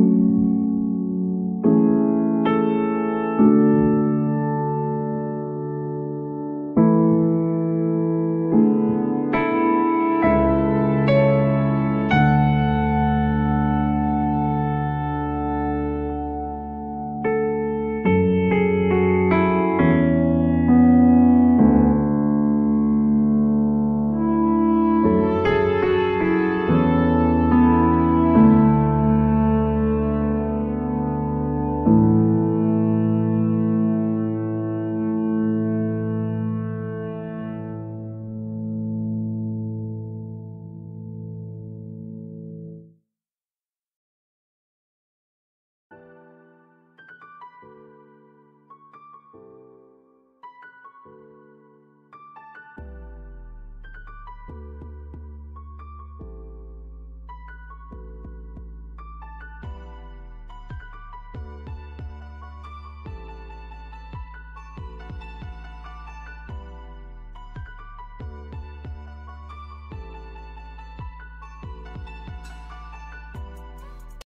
you.